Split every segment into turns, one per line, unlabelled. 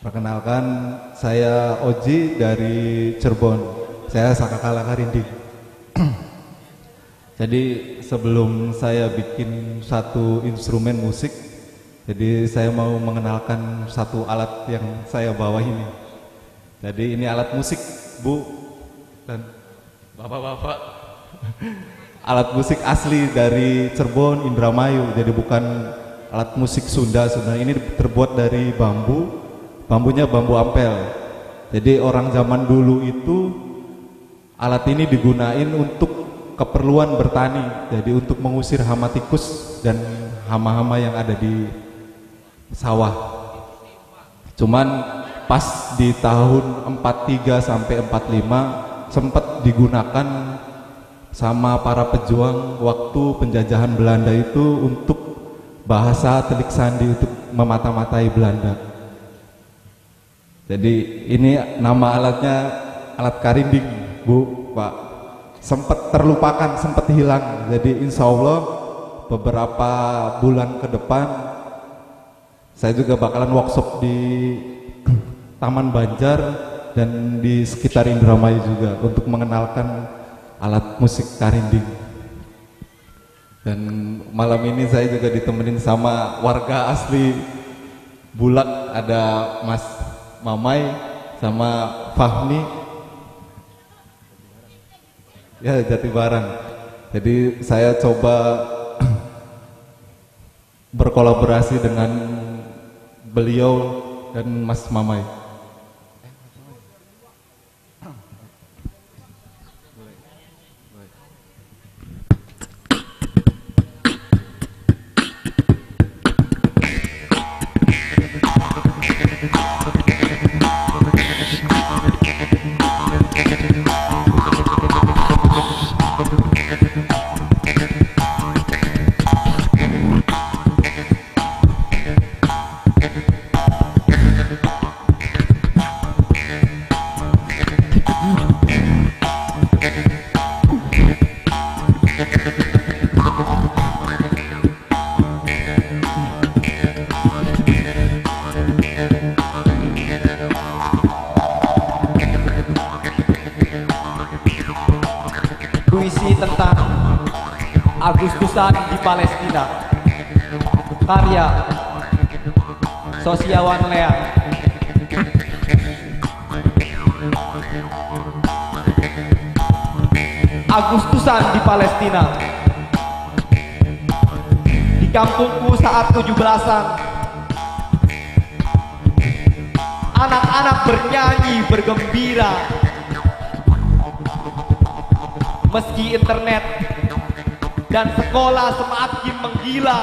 Perkenalkan, saya Oji dari Cirebon. Saya Sakakala Karinding. jadi sebelum saya bikin satu instrumen musik, jadi saya mau mengenalkan satu alat yang saya bawa ini. Jadi ini alat musik, Bu dan Bapak-bapak. alat musik asli dari Cirebon, Indramayu. Jadi bukan alat musik Sunda sebenarnya ini terbuat dari bambu. Bambunya bambu ampel jadi orang zaman dulu itu alat ini digunain untuk keperluan bertani. Jadi untuk mengusir hama tikus dan hama-hama yang ada di sawah. Cuman pas di tahun 43 sampai 45 sempat digunakan sama para pejuang waktu penjajahan Belanda itu untuk bahasa telik sandi untuk memata-matai Belanda. Jadi ini nama alatnya alat karinding, Bu, Pak. Sempat terlupakan, sempat hilang. Jadi insya Allah beberapa bulan ke depan saya juga bakalan workshop di Taman Banjar dan di sekitar Indramayu juga untuk mengenalkan alat musik karinding. Dan malam ini saya juga ditemenin sama warga asli Bulak, ada Mas Mamai sama Fahmi. Ya, Jatibarang. Jadi saya coba berkolaborasi dengan beliau dan Mas Mamai.
Puisi tentang Agustusan di Palestina. Karya Sosiawan Lea. Agustusan di Palestina. Di kampungku saat tujuh belasan. Anak-anak bernyanyi bergembira meski internet dan sekolah semakin menggila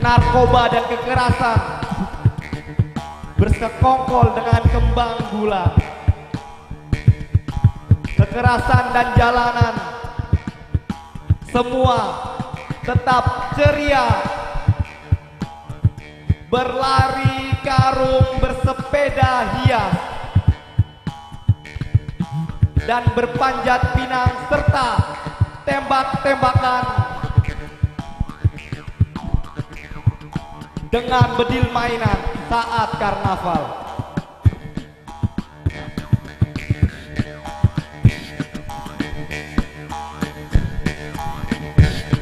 narkoba dan kekerasan bersekongkol dengan kembang gula. Kekerasan dan jalanan semua tetap ceria. Berlari karung bersepeda hias dan berpanjat pinang serta tembak-tembakan dengan bedil mainan saat karnaval.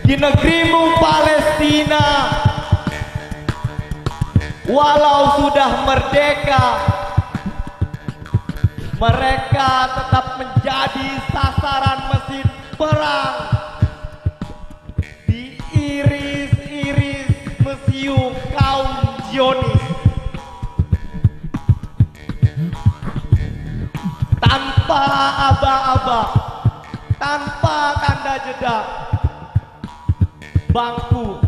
Di negerimu Palestina Walau sudah merdeka mereka tetap menjadi sasaran mesin perang. Diiris-iris mesiu kaum Zionis. Tanpa aba-aba tanpa tanda jeda bangku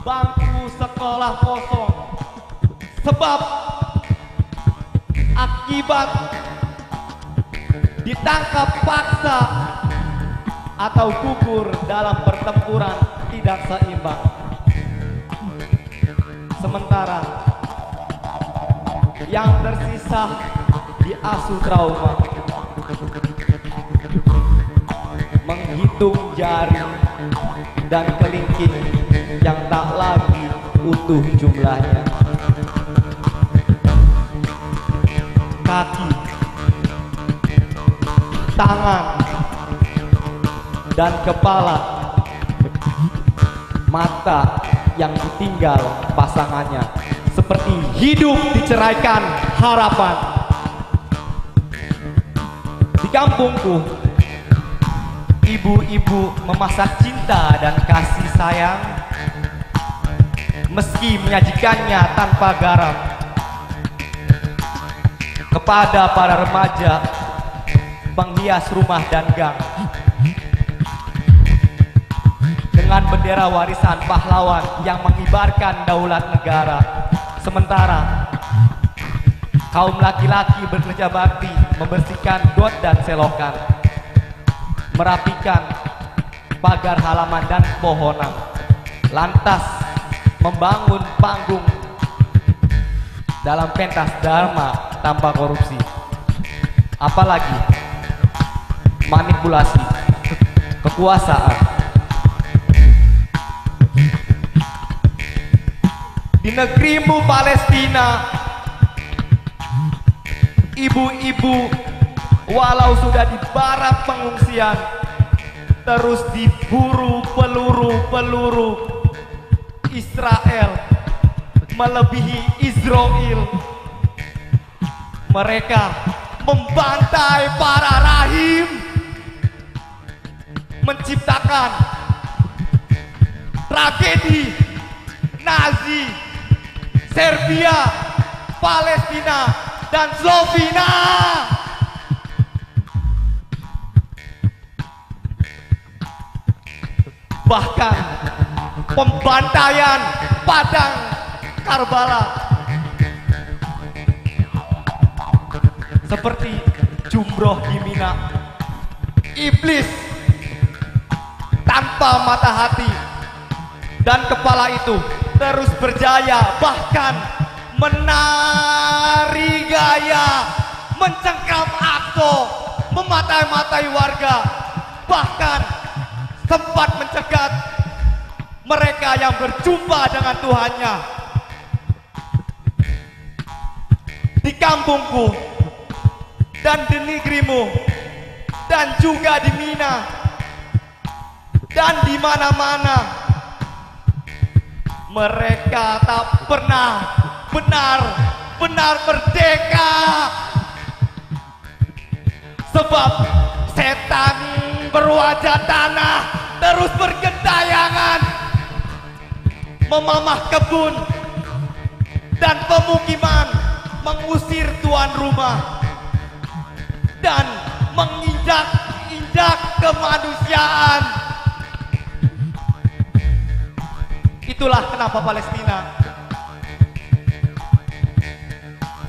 bangku sekolah kosong. Sebab akibat ditangkap paksa atau gugur dalam pertempuran tidak seimbang. Sementara yang tersisa diasuh trauma, menghitung jari dan kelingking yang tak lagi utuh jumlahnya. Kaki, tangan, dan kepala, mata yang ditinggal pasangannya, seperti hidup diceraikan harapan. Di kampungku, ibu-ibu memasak cinta dan kasih sayang. Meski menyajikannya tanpa garam. Kepada para remaja penghias rumah dan gang. Dengan bendera warisan pahlawan yang mengibarkan daulat negara. Sementara kaum laki-laki bekerja bakti membersihkan got dan selokan. Merapikan pagar halaman dan pohonan. Lantas membangun panggung dalam pentas dharma tanpa korupsi. Apalagi manipulasi kekuasaan. Di negerimu Palestina ibu-ibu walau sudah di barat pengungsian terus diburu peluru-peluru Israel melebihi Israel. Mereka membantai para rahim menciptakan tragedi Nazi Serbia Palestina dan Slovenia. Bahkan pembantaian Padang Karbala seperti jumroh di Mina iblis tanpa mata hati. Dan kepala itu terus berjaya bahkan menari gaya mencengkram akto mematai-matai warga bahkan sempat mencegat mereka yang berjumpa dengan Tuhannya. Di kampungku dan di negerimu dan juga di Mina dan di mana-mana mereka tak pernah benar-benar merdeka. Sebab setan berwajah tanah terus bergentayangan memamah kebun dan pemukiman mengusir tuan rumah dan menginjak-injak kemanusiaan itulah kenapa Palestina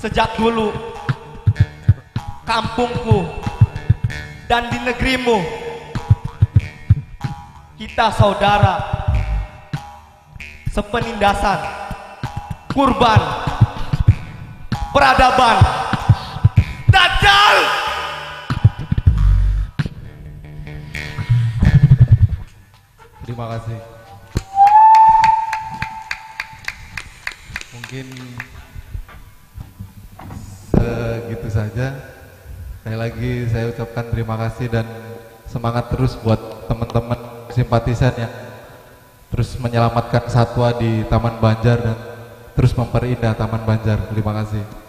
sejak dulu kampungku dan di negerimu kita saudara sepenindasan kurban peradaban dajjal
Terima kasih. Mungkin segitu saja. Sekali lagi saya ucapkan terima kasih dan semangat terus buat teman-teman simpatisan yang terus menyelamatkan satwa di Taman Banjar dan terus memperindah Taman Banjar. Terima kasih.